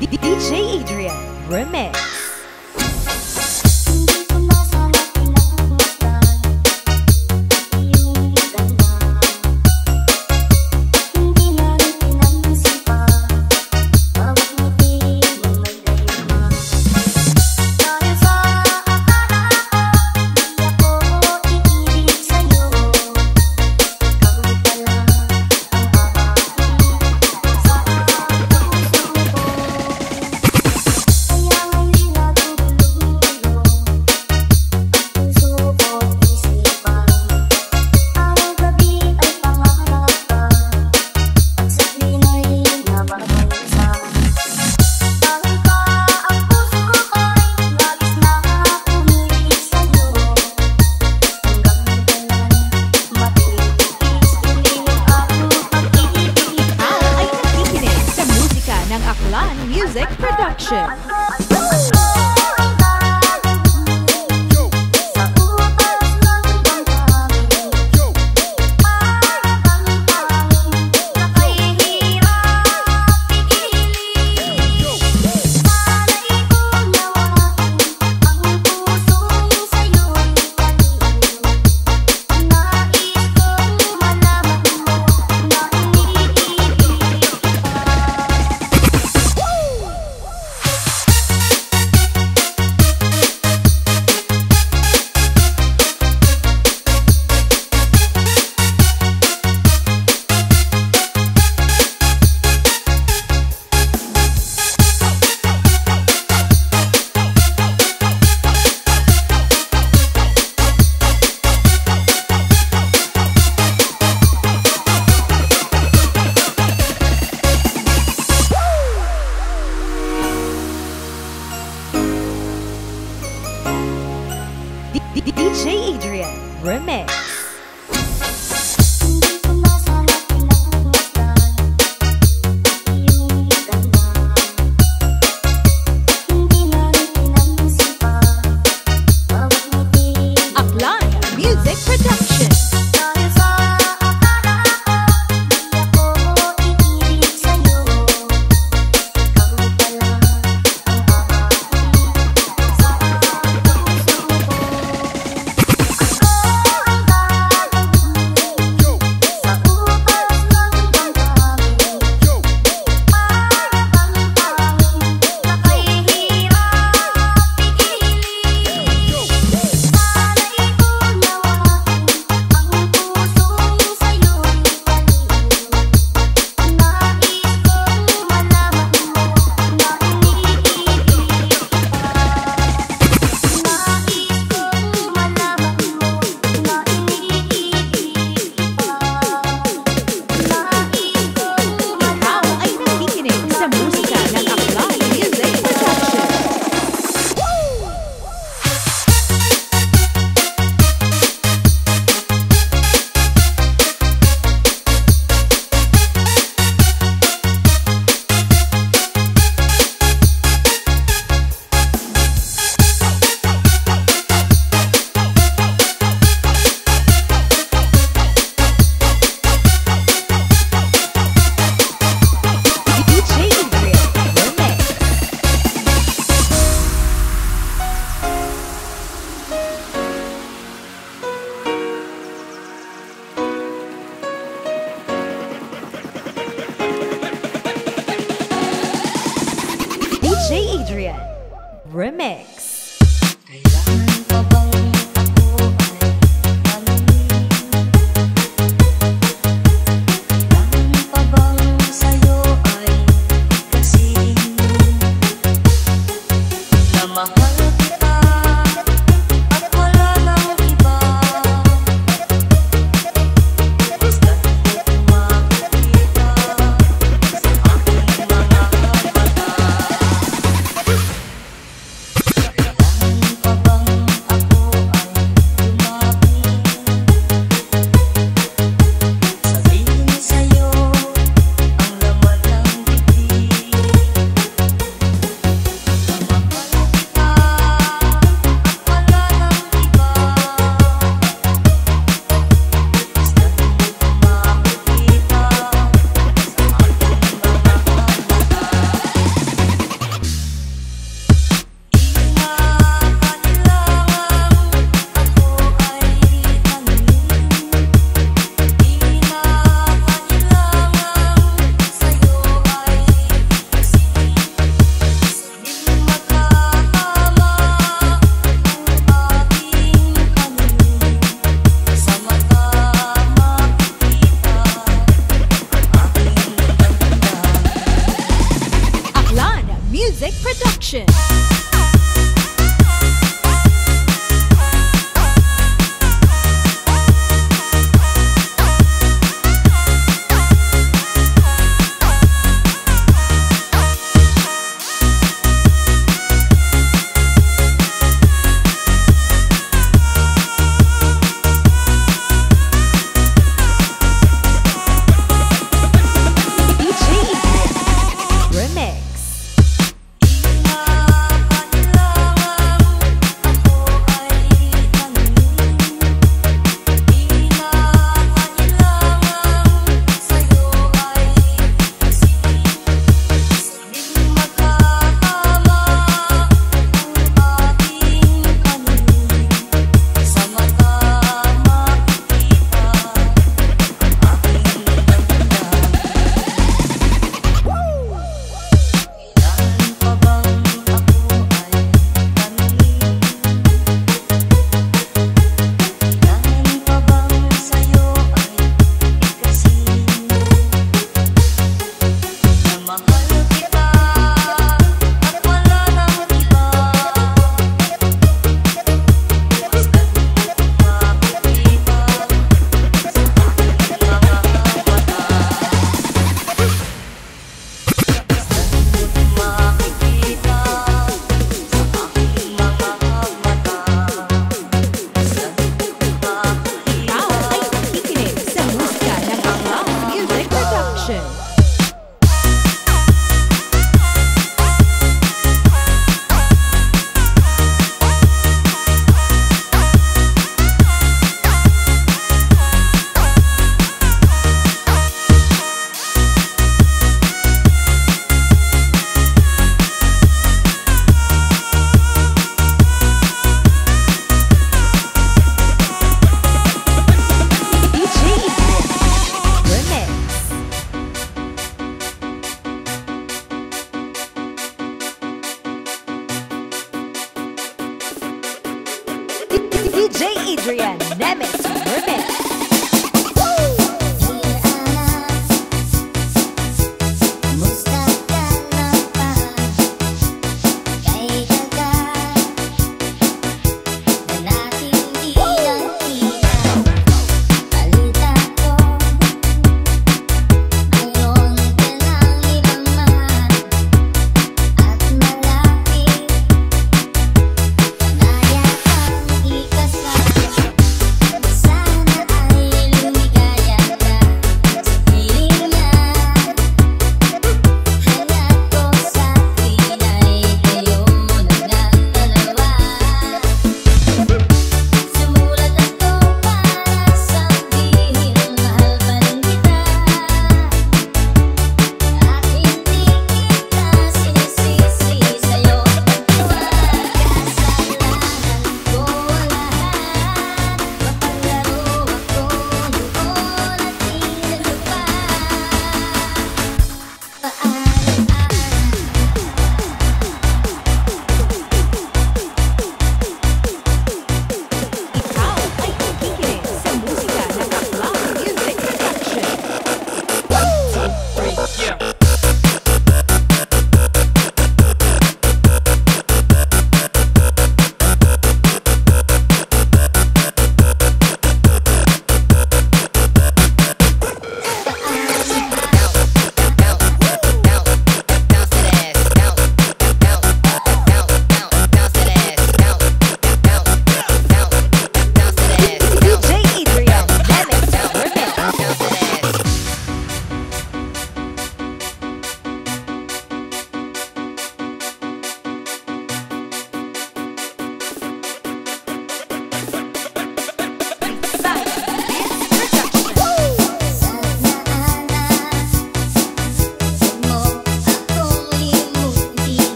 DJ Adrian Remix.